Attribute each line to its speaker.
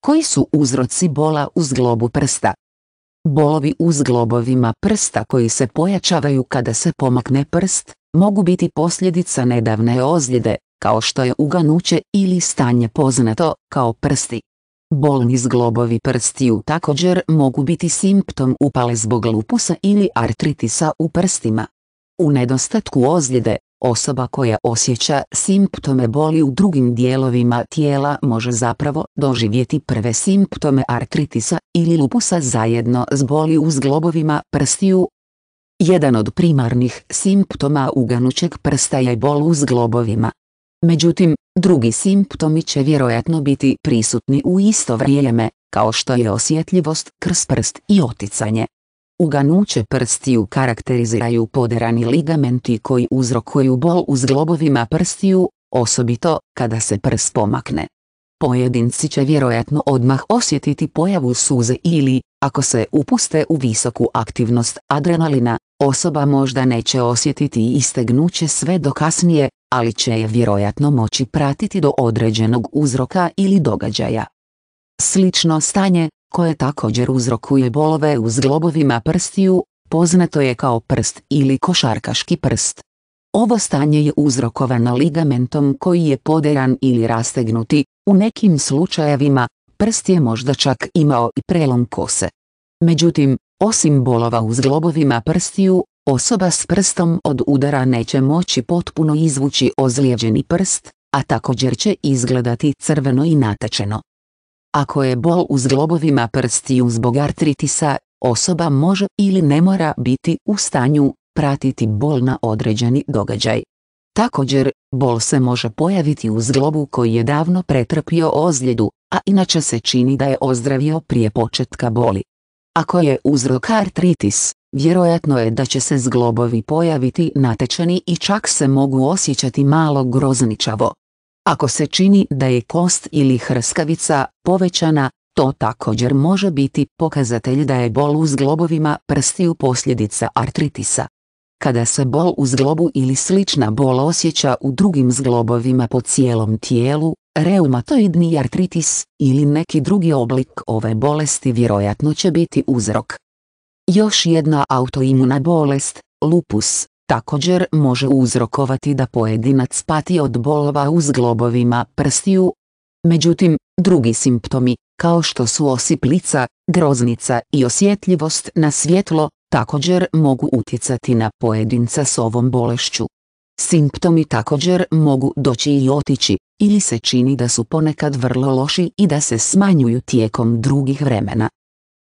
Speaker 1: Koji su uzroci bola u zglobu prsta? Bolovi u zglobovima prsta koji se pojačavaju kada se pomakne prst, mogu biti posljedica nedavne ozljede, kao što je uganuće ili stanje poznato kao prsti. Bolni zglobovi prstiju također mogu biti simptom upale zbog lupusa ili artritisa u prstima. U nedostatku ozljede, osoba koja osjeća simptome boli u drugim dijelovima tijela može zapravo doživjeti prve simptome artritisa ili lupusa zajedno s boli u zglobovima prstiju. Jedan od primarnih simptoma uganućeg prsta je bol u zglobovima. Međutim, drugi simptomi će vjerojatno biti prisutni u isto vrijeme, kao što je osjetljivost kroz prst i oticanje. Uganuće prstiju karakteriziraju poderani ligamenti koji uzrokuju bol u zglobovima prstiju, osobito kada se prst pomakne. Pojedinci će vjerojatno odmah osjetiti pojavu suze ili, ako se upuste u visoku aktivnost adrenalina, osoba možda neće osjetiti istegnuće sve do kasnije, ali će je vjerojatno moći pratiti do određenog uzroka ili događaja. Slično stanje, koje također uzrokuje bolove u zglobovima prstiju, poznato je kao prst ili košarkaški prst. Ovo stanje je uzrokovano ligamentom koji je poderan ili rastegnuti, u nekim slučajevima, prst je možda čak imao i prelom kose. Međutim, osim bolova u zglobovima prstiju, osoba s prstom od udara neće moći potpuno izvući ozlijeđeni prst, a također će izgledati crveno i natečeno. Ako je bol u zglobovima prstiju zbog artritisa, osoba može ili ne mora biti u stanju pratiti bol na određeni događaj. Također, bol se može pojaviti u zglobu koji je davno pretrpio ozljedu, a inače se čini da je ozdravio prije početka boli. Ako je uzrok artritis, vjerojatno je da će se zglobovi pojaviti natečeni i čak se mogu osjećati malo grozničavo. Ako se čini da je kost ili hrskavica povećana, to također može biti pokazatelj da je bol u zglobovima prstiju posljedica artritisa. Kada se bol u zglobu ili slična bol osjeća u drugim zglobovima po cijelom tijelu, reumatoidni artritis ili neki drugi oblik ove bolesti vjerojatno će biti uzrok. Još jedna autoimuna bolest, lupus, također može uzrokovati da pojedinac pati od bolova u zglobovima prstiju. Međutim, drugi simptomi, kao što su osiplica, groznica i osjetljivost na svjetlo, također mogu utjecati na pojedinca s ovom bolešću. Simptomi također mogu doći i otići, ili se čini da su ponekad vrlo loši i da se smanjuju tijekom drugih vremena.